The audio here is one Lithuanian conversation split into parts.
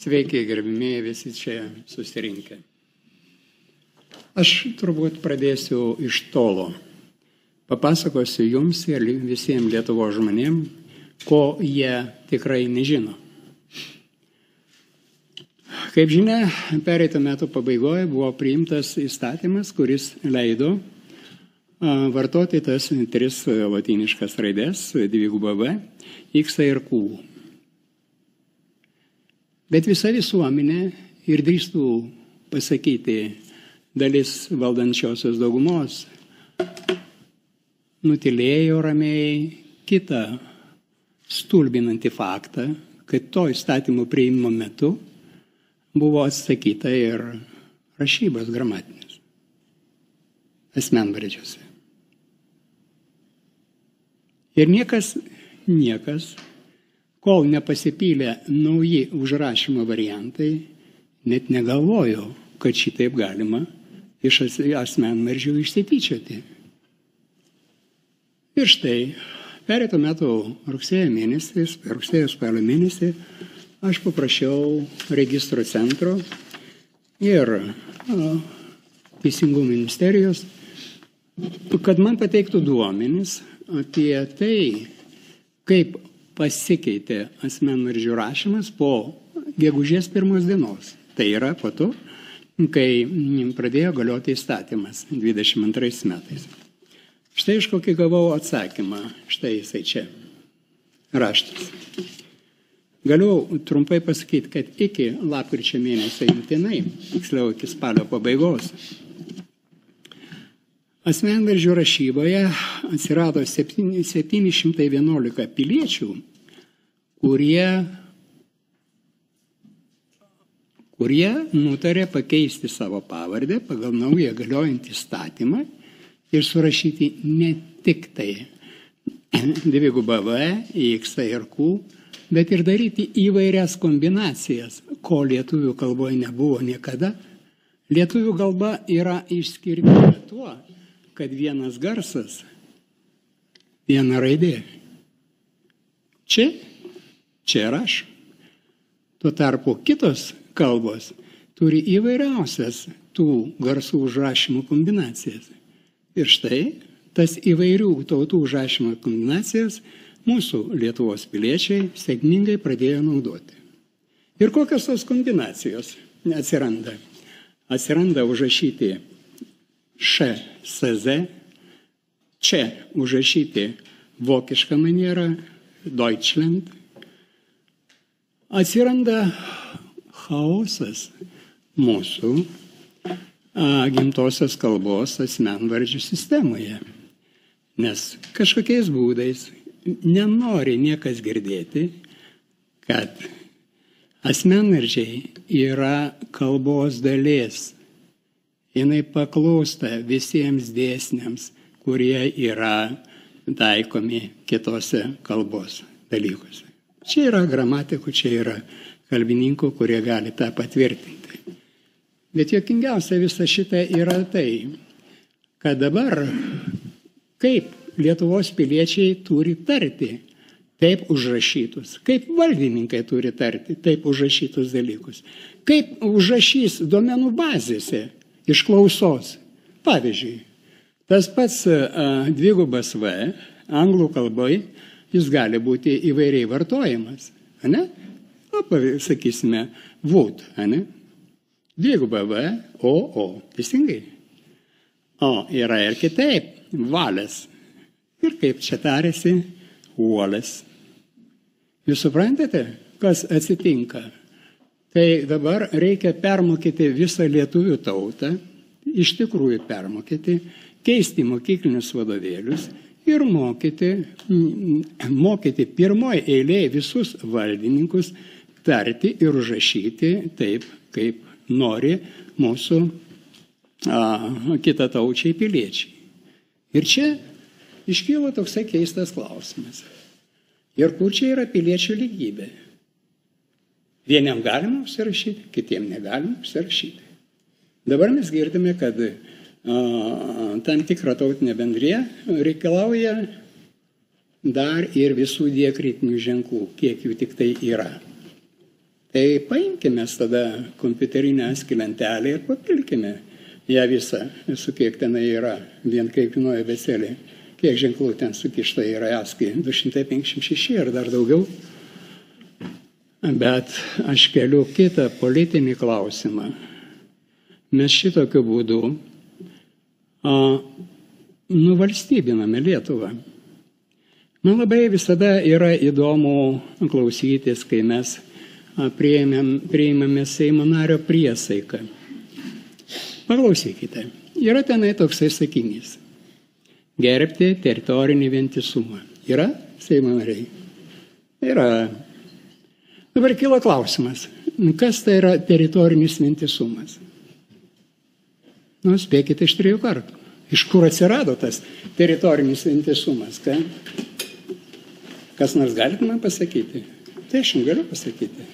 Sveiki, gerbimieji visi čia susirinkę. Aš turbūt pradėsiu iš tolo. Papasakosiu jums ir visiems Lietuvo žmonėm, ko jie tikrai nežino. Kaip žinia, pereito metų pabaigoje buvo priimtas įstatymas, kuris leido vartoti tas tris latiniškas raidės - dvigubą V, X ir Q. Bet visa visuomenė ir drįstų pasakyti dalis valdančiosios daugumos nutilėjo ramiai kitą stulbinantį faktą, kad to įstatymo priimimo metu buvo atsakyta ir rašybos gramatinis asmenvardžiuose. Ir niekas, niekas kol nepasipylė nauji užrašymo variantai, net negalvojo, kad šitaip galima iš asmenmaržių išsityčioti. Ir štai, pereito metų rugsėjo mėnesį, rugsėjo spalio mėnesį, aš paprašiau registro centro ir Teisingumo ministerijos, kad man pateiktų duomenis apie tai, kaip pasikeitė asmenvardžių rašymas po gegužės pirmos dienos. Tai yra po to, kai pradėjo galioti įstatymas 22 metais. Štai iš kokį gavau atsakymą, štai jisai čia, raštas. Galiu trumpai pasakyti, kad iki lapkričio mėnesio imtinai, tiksliau iki spalio pabaigos, asmenvardžių rašyboje atsirado 711 piliečių, kurie, kurie nutarė pakeisti savo pavardę pagal naują galiojantį statymą ir surašyti ne tik tai dvigubą V, X ir Q, bet ir daryti įvairias kombinacijas, ko lietuvių kalboje nebuvo niekada. Lietuvių kalba yra išskirtinė tuo, kad vienas garsas, viena raidė. Čia Čia ir aš. Tuo tarpu kitos kalbos turi įvairiausias tų garsų užrašymo kombinacijas. Ir štai tas įvairių tautų užrašymo kombinacijas mūsų Lietuvos piliečiai sėkmingai pradėjo naudoti. Ir kokios tos kombinacijos atsiranda? Atsiranda užrašyti Š, SZ, čia užrašyti vokišką manierą, Deutschland, atsiranda chaosas mūsų a, gimtosios kalbos asmenvardžių sistemoje. Nes kažkokiais būdais nenori niekas girdėti, kad asmenvardžiai yra kalbos dalis. Jinai paklūsta visiems dėsniams, kurie yra taikomi kitose kalbos dalykuose. Čia yra gramatikų, čia yra kalbininkų, kurie gali tą patvirtinti. Bet jokingiausia visa šita yra tai, kad dabar kaip Lietuvos piliečiai turi tarti taip užrašytus, kaip valdininkai turi tarti taip užrašytus dalykus, kaip užrašys duomenų bazėse iš klausos. Pavyzdžiui, tas pats dvigubas V anglų kalboje jis gali būti įvairiai vartojamas. Ne? O, sakysime, would, ne? Dvigubą V, O, O. Teisingai. O yra ir kitaip. Valės. Ir kaip čia tarėsi, uolas. Jūs suprantate, kas atsitinka? Tai dabar reikia permokyti visą lietuvių tautą, iš tikrųjų permokyti, keisti mokyklinius vadovėlius ir mokyti, mokyti pirmoji eilėje visus valdininkus tarti ir užrašyti taip, kaip nori mūsų a, kitataučiai piliečiai. Ir čia iškyla toksai keistas klausimas. Ir kur čia yra piliečių lygybė? Vieniem galima užsirašyti, kitiem negalima užsirašyti. Dabar mes girdime, kad tam tikrą tautinę bendriją reikalauja dar ir visų diakritinių ženklų, kiek jų tik tai yra. Tai paimkime tada kompiuterinę ASCII lentelę ir papilkime ją visą, su kiek tenai yra, vien kaip kainuoja beselė, kiek ženklų ten sukišta yra ASCII, 256 ar dar daugiau. Bet aš keliu kitą politinį klausimą. Mes šitokiu būdu nuvalstybiname Lietuvą. Man labai visada yra įdomu klausytis, kai mes priimame Seimo nario priesaiką. Paklausykite, yra tenai toksai sakinys. Gerbti teritorinį vientisumą. Yra Seimo nariai? Yra. Dabar kilo klausimas, kas tai yra teritorinis vientisumas? Nu, spėkite iš trijų kartų. Iš kur atsirado tas teritorinis vientisumas? Ką? Kas nors galite man pasakyti? Tai aš jums galiu pasakyti.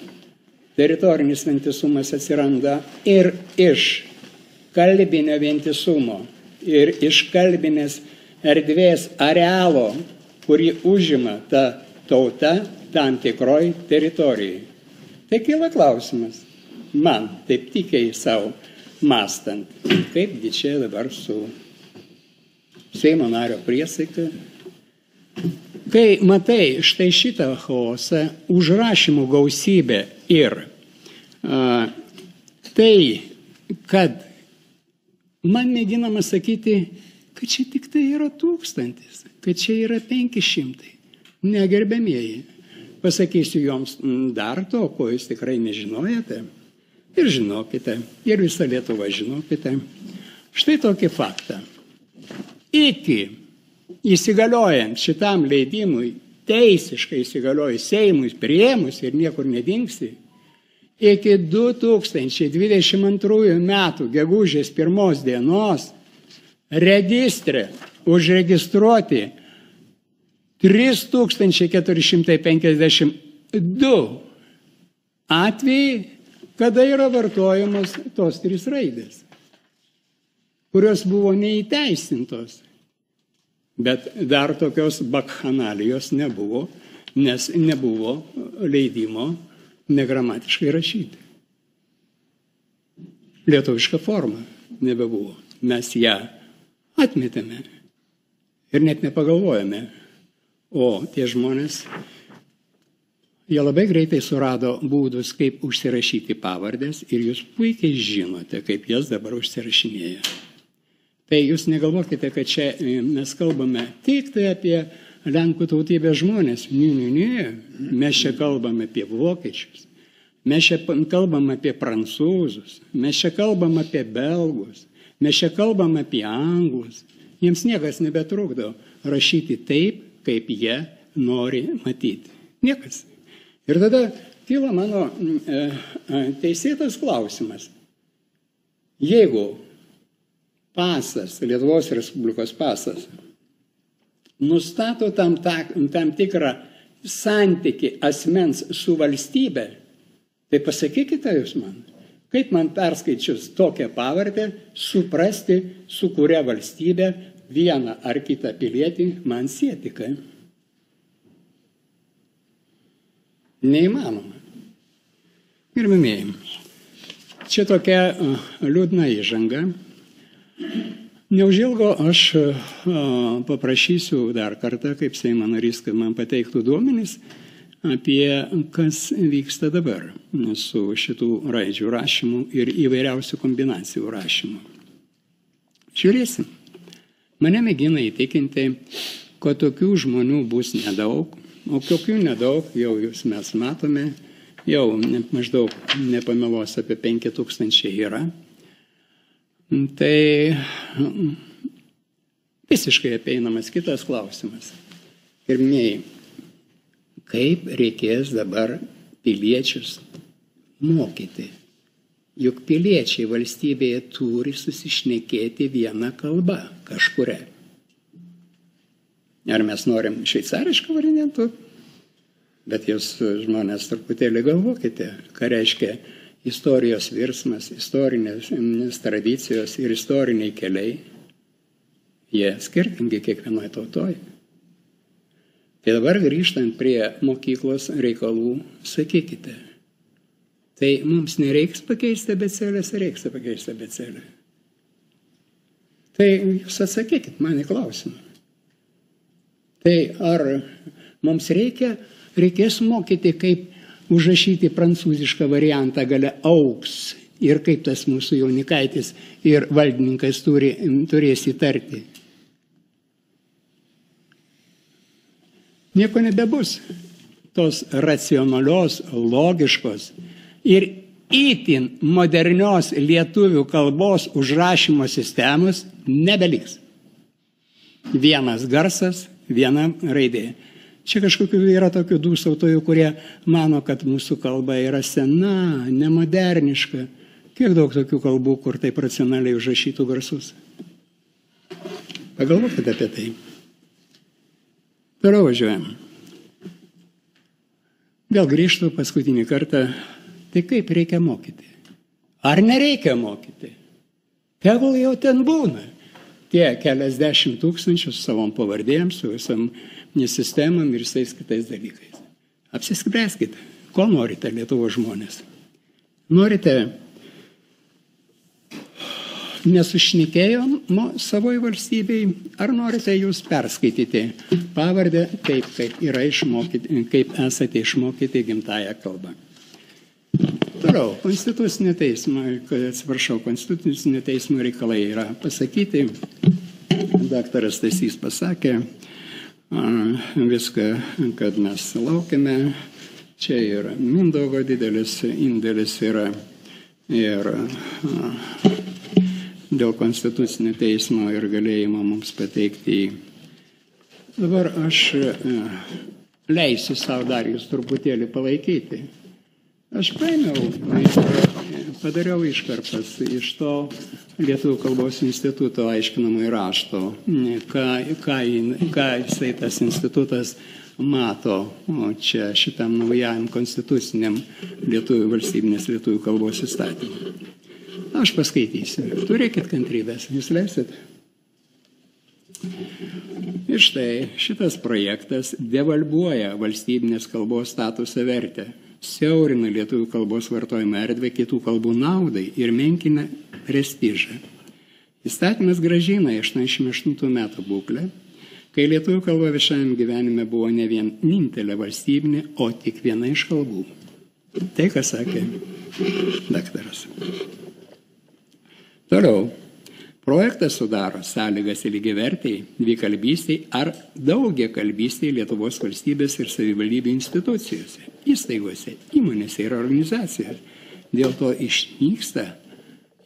Teritorinis vientisumas atsiranda ir iš kalbinio vientisumo, ir iš kalbinės erdvės arealo, kurį užima ta tauta tam tikroj teritorijai. Tai kyla klausimas, man taip tikiai savo mastant, kaipgi čia dabar su Seimo nario priesaika Kai matai štai šitą chaosą, užrašymų gausybę ir a, tai, kad man mėginama sakyti, kad čia tik tai yra tūkstantis, kad čia yra penki šimtai. Negerbėmieji. Pasakysiu joms dar to, ko jūs tikrai nežinojate. Ir žinokite, ir visą Lietuvą žinokite. Štai tokį faktą. Iki įsigaliojant šitam leidimui, teisiškai įsigaliojus Seimui, prieimus ir niekur nedingsi, iki 2022 metų gegužės pirmos dienos registre užregistruoti 3452 atvejai, kada yra vartojamos tos trys raidės, kurios buvo neįteisintos. Bet dar tokios bakhanalijos nebuvo, nes nebuvo leidimo negramatiškai rašyti. Lietuviška forma nebebuvo. Mes ją atmetėme ir net nepagalvojame. O tie žmonės, jie labai greitai surado būdus, kaip užsirašyti pavardės ir jūs puikiai žinote, kaip jas dabar užsirašinėja. Tai jūs negalvokite, kad čia e, mes kalbame tik tai apie Lenkų tautybės žmonės. Ne, ne, ne. Mes čia kalbame apie vokiečius. Mes čia kalbam apie prancūzus. Mes čia kalbam apie belgus. Mes čia kalbam apie anglus. Jiems niekas nebetrukdo rašyti taip, kaip jie nori matyti. Niekas. Ir tada kyla mano e, e, teisėtas klausimas. Jeigu pasas, Lietuvos Respublikos pasas, nustato tam, ta, tam tikrą santyki asmens su valstybe, tai pasakykite jūs man, kaip man perskaičius tokią pavardę suprasti, su kuria valstybė vieną ar kitą pilietį man sėtika. Neįmanoma. Pirmimieji, čia tokia liūdna įžanga. Neužilgo aš paprašysiu dar kartą, kaip Seimo narys, kad man pateiktų duomenys apie kas vyksta dabar su šitų raidžių rašymu ir įvairiausių kombinacijų rašymu. Žiūrėsim. Mane mėgina įtikinti, kad tokių žmonių bus nedaug, o kokių nedaug jau jūs mes matome, jau maždaug nepamelos apie 5000 yra. Tai visiškai apeinamas kitas klausimas. Pirmieji, kaip reikės dabar piliečius mokyti? Juk piliečiai valstybėje turi susišnekėti vieną kalbą kažkuria. Ar mes norim šveicarišką variantą? Bet jūs žmonės truputėlį galvokite, ką reiškia istorijos virsmas, istorinės tradicijos ir istoriniai keliai, jie skirtingi kiekvienoje tautoje. Tai dabar grįžtant prie mokyklos reikalų, sakykite, Tai mums nereiks pakeisti abecelės, reiks pakeisti abecelę. Tai jūs atsakykit man į klausimą. Tai ar mums reikia, reikės mokyti, kaip užrašyti prancūzišką variantą gale auks ir kaip tas mūsų jaunikaitis ir valdininkas turi, turės įtarti. Nieko nebebus tos racionalios, logiškos ir įtin modernios lietuvių kalbos užrašymo sistemos nebeliks. Vienas garsas, viena raidė. Čia kažkokių yra tokių dūsautojų, kurie mano, kad mūsų kalba yra sena, nemoderniška. Kiek daug tokių kalbų, kur taip racionaliai užrašytų garsus. Pagalvokite apie tai. Toliau važiuojam. Vėl grįžtų paskutinį kartą. Tai kaip reikia mokyti? Ar nereikia mokyti? Tegul jau ten būna. Tie keliasdešimt tūkstančių su savom pavardėm, su visam sistemam ir visais kitais dalykais. Apsispręskite, ko norite Lietuvo žmonės. Norite nesušnekėjo savoje valstybei, ar norite jūs perskaityti pavardę taip, kaip, išmokyti, kaip esate išmokyti gimtają kalbą. Toliau, konstitucinio teismo, atsiprašau, konstitucinio teismo reikalai yra pasakyti. Daktaras Tasys pasakė viską, kad mes laukiame. Čia yra Mindaugo didelis indėlis yra ir dėl konstitucinio teismo ir galėjimo mums pateikti į. Dabar aš e, leisiu savo dar jūs truputėlį palaikyti. Aš paėmiau, padariau iškarpas iš to Lietuvų kalbos instituto aiškinamai rašto, ką, ką, ką jisai tas institutas mato o čia šitam naujajam konstituciniam Lietuvų valstybinės Lietuvų kalbos įstatymui. Aš paskaitysiu. Turėkit kantrybės, jūs leisit. Ir štai šitas projektas devalvuoja valstybinės kalbos statusą vertę, siaurina lietuvių kalbos vartojimą erdvę kitų kalbų naudai ir menkina prestižą. Įstatymas gražina 88 metų būklę, kai lietuvių kalba viešajam gyvenime buvo ne vienintelė valstybinė, o tik viena iš kalbų. Tai, ką sakė daktaras. Toliau. Projektas sudaro sąlygas lygiavertiai, dvikalbystiai ar daugia kalbystiai Lietuvos valstybės ir savivaldybių institucijose, įstaigose, įmonėse ir organizacijose. Dėl to išnyksta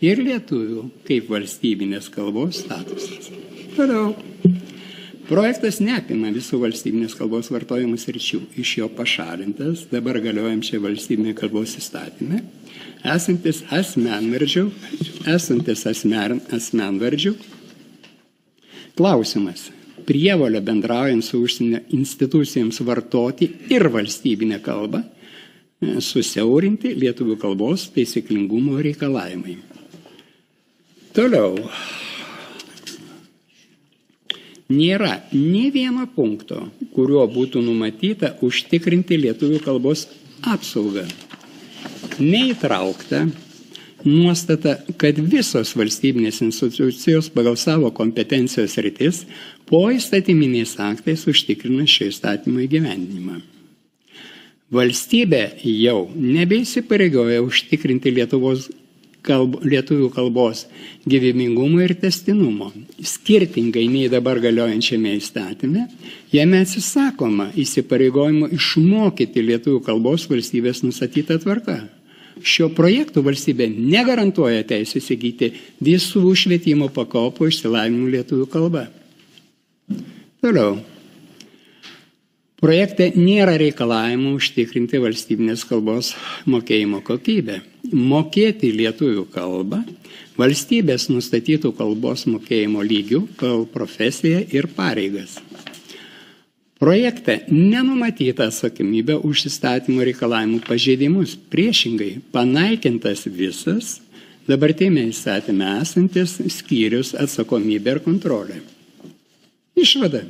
ir lietuvių kaip valstybinės kalbos statusas. Toliau. Projektas neapima visų valstybinės kalbos vartojimų sričių. Iš jo pašalintas dabar galiojančia valstybinė kalbos įstatymė esantis asmenvardžių, esantis asmen, asmenvardžių. Klausimas. Prievolė bendraujant su užsienio institucijams vartoti ir valstybinę kalbą, e, susiaurinti lietuvių kalbos taisyklingumo reikalavimai. Toliau. Nėra ne vieno punkto, kuriuo būtų numatyta užtikrinti lietuvių kalbos apsaugą neįtraukta nuostata, kad visos valstybinės institucijos pagal savo kompetencijos rytis po įstatyminiais aktais užtikrina šio įstatymo įgyvendinimą. Valstybė jau nebeįsipareigoja užtikrinti Lietuvos kalb, lietuvių kalbos gyvybingumo ir testinumo. Skirtingai nei dabar galiojančiame įstatymė, jame atsisakoma įsipareigojimo išmokyti lietuvių kalbos valstybės nustatytą tvarką šio projekto valstybė negarantuoja teisės įgyti visų švietimo pakopų išsilavinimų lietuvių kalba. Toliau. Projekte nėra reikalavimų užtikrinti valstybinės kalbos mokėjimo kokybę. Mokėti lietuvių kalbą valstybės nustatytų kalbos mokėjimo lygių profesiją ir pareigas. Projekte nenumatyta atsakomybė už įstatymo reikalavimų pažeidimus. Priešingai, panaikintas visas dabartime įstatymė esantis skyrius atsakomybė ir kontrolė. Išvada.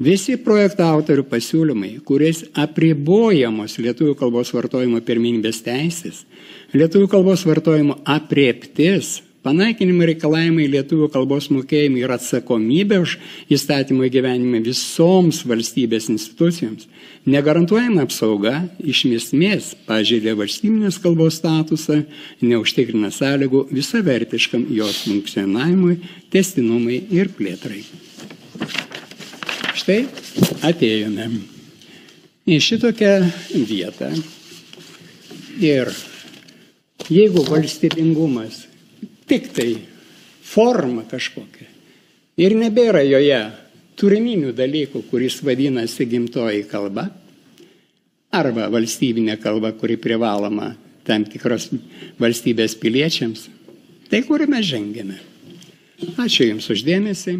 Visi projekto autorių pasiūlymai, kuriais apribojamos lietuvių kalbos vartojimo pirminybės teisės, lietuvių kalbos vartojimo aprieptis, panaikinimo reikalavimai lietuvių kalbos mokėjimai ir atsakomybė už įstatymo įgyvenimą visoms valstybės institucijoms, negarantuojama apsauga iš esmės pažeidė valstybinės kalbos statusą, neužtikrina sąlygų visavertiškam jos funkcionavimui, testinumui ir plėtrai. Štai atėjome į šitokią vietą. Ir jeigu valstybingumas tik tai forma kažkokia ir nebėra joje turiminių dalykų, kuris vadinasi gimtoji kalba, arba valstybinė kalba, kuri privaloma tam tikros valstybės piliečiams, tai kur mes žengėme. Ačiū Jums uždėmesį.